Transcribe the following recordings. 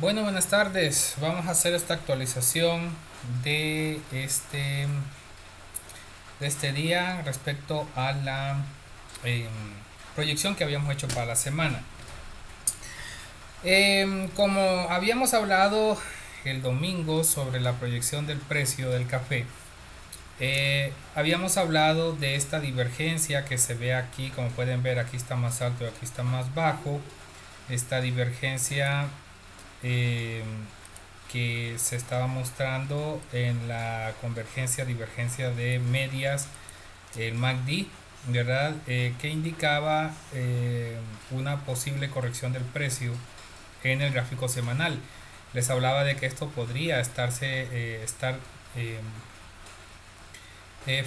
Bueno, buenas tardes. Vamos a hacer esta actualización de este de este día respecto a la em, proyección que habíamos hecho para la semana. Em, como habíamos hablado el domingo sobre la proyección del precio del café, eh, habíamos hablado de esta divergencia que se ve aquí, como pueden ver, aquí está más alto y aquí está más bajo. Esta divergencia eh, que se estaba mostrando en la convergencia, divergencia de medias, el MACD, ¿verdad? Eh, que indicaba eh, una posible corrección del precio en el gráfico semanal. Les hablaba de que esto podría estarse, estar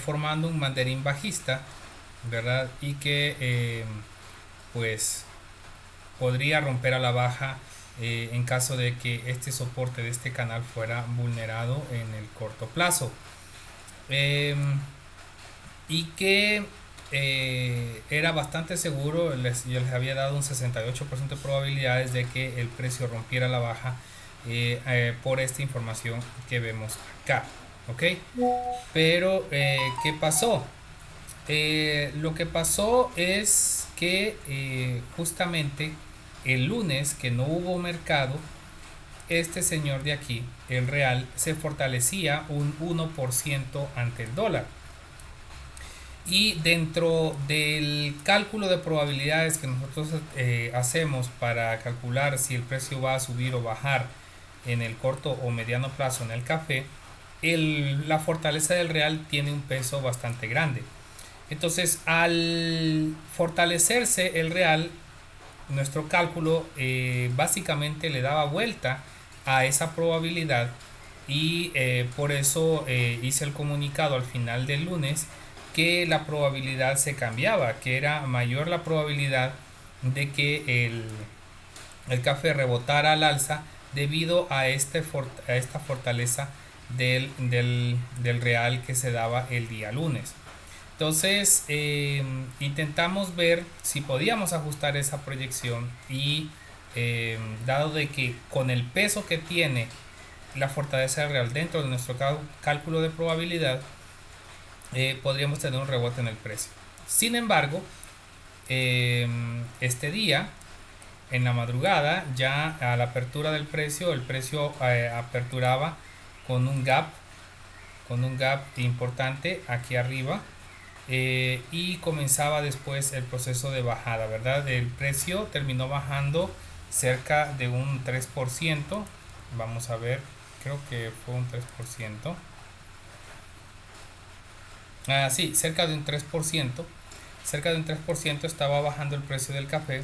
formando un mandarín bajista, ¿verdad? Y que pues podría romper a la baja eh, en caso de que este soporte de este canal fuera vulnerado en el corto plazo. Em, y que eh, era bastante seguro, les, yo les había dado un 68% de probabilidades de que el precio rompiera la baja eh, por esta información que vemos acá. ¿Ok? Pero, ¿qué pasó? lo que pasó es que justamente el lunes que no hubo mercado, este señor de aquí, el real, se fortalecía un 1% ante el dólar. Y dentro del cálculo de probabilidades que nosotros eh, hacemos para calcular si el precio va a subir o bajar en el corto o mediano plazo en el café, la fortaleza del real tiene un peso bastante grande. Entonces, al fortalecerse el real, nuestro cálculo eh, básicamente le daba vuelta a esa probabilidad y eh, por eso eh, hice el comunicado al final del lunes que la probabilidad se cambiaba, que era mayor la probabilidad de que el, el café rebotara al alza debido a, este a esta fortaleza del, del real que se daba el día lunes. Entonces em, intentamos ver si podíamos ajustar esa proyección y em, dado de que con el peso que tiene la fortaleza real dentro de nuestro cálculo de probabilidad, eh, podríamos tener un rebote en el precio. Sin embargo, em, este día, en la madrugada, ya a la apertura del precio, el precio eh, aperturaba con un gap, con un gap importante aquí arriba eh, y comenzaba después el proceso de bajada, ¿verdad? El precio terminó bajando cerca de un 3%. Vamos a ver, creo que fue un 3%. Ah, sí, cerca de un 3%. Cerca de un 3% estaba bajando el precio del café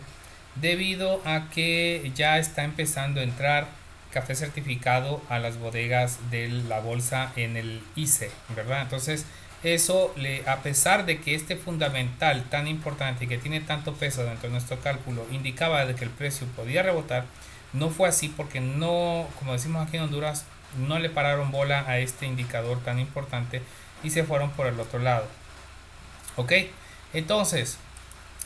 debido a que ya está empezando a entrar café certificado a las bodegas de la bolsa en el ICE, ¿verdad? Entonces, eso, le, a pesar de que este fundamental tan importante y que tiene tanto peso dentro de nuestro cálculo indicaba de que el precio podía rebotar, no fue así porque no, como decimos aquí en Honduras, no le pararon bola a este indicador tan importante y se fueron por el otro lado. ¿Ok? Entonces,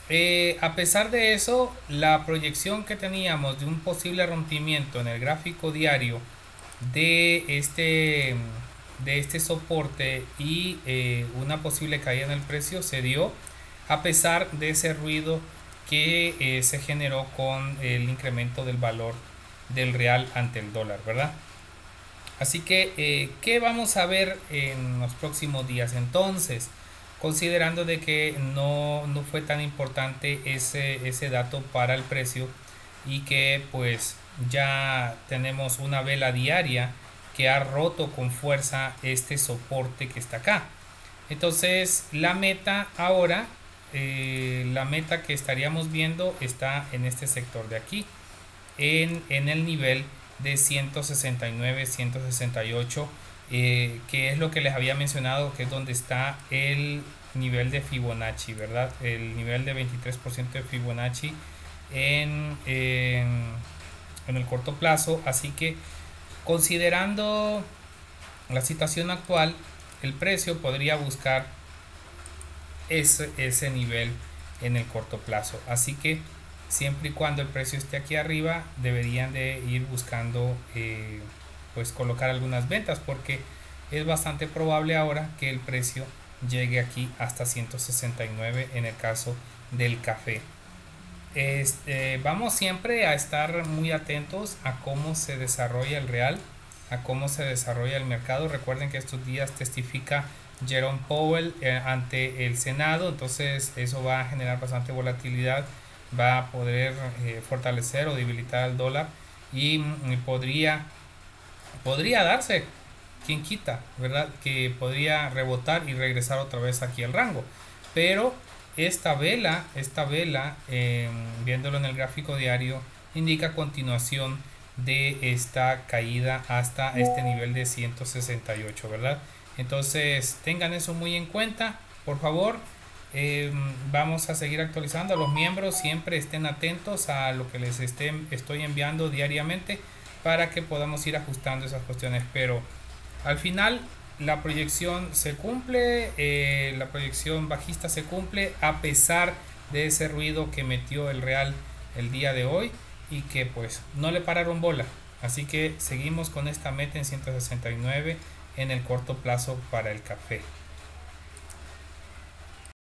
eh, a pesar de eso, la proyección que teníamos de un posible rompimiento en el gráfico diario de este de este soporte y eh, una posible caída en el precio se dio a pesar de ese ruido que eh, se generó con el incremento del valor del real ante el dólar, ¿verdad? Así que, eh, ¿qué vamos a ver en los próximos días entonces? Considerando de que no, no fue tan importante ese, ese dato para el precio y que pues ya tenemos una vela diaria que ha roto con fuerza este soporte que está acá. Entonces la meta ahora, eh, la meta que estaríamos viendo está en este sector de aquí, en, el nivel de 169, 168, eh, que es lo que les había mencionado, que es donde está el nivel de Fibonacci, ¿verdad? El nivel de 23% de Fibonacci en, en, en el corto plazo. Así que Considerando la situación actual, el precio podría buscar ese, ese nivel en el corto plazo. Así que siempre y cuando el precio esté aquí arriba deberían de ir buscando eh, pues colocar algunas ventas porque es bastante probable ahora que el precio llegue aquí hasta 169 en el caso del café este, vamos siempre a estar muy atentos a cómo se desarrolla el real a cómo se desarrolla el mercado. Recuerden que estos días testifica Jerome Powell eh, ante el Senado. Entonces eso va a generar bastante volatilidad va a poder eh, fortalecer o debilitar el dólar y, mm, podría podría darse quien quita verdad que podría rebotar y regresar otra vez aquí al rango. Pero esta vela esta vela em, viéndolo en el gráfico diario indica continuación de esta caída hasta este nivel de 168 verdad entonces tengan eso muy en cuenta por favor Em, vamos a seguir actualizando a los miembros. Siempre estén atentos a lo que les estén, estoy enviando diariamente para que podamos ir ajustando esas cuestiones. Pero al final la proyección se cumple, eh, la proyección bajista se cumple a pesar de ese ruido que metió el Real el día de hoy y que pues no le pararon bola. Así que seguimos con esta meta en 169 en el corto plazo para el café.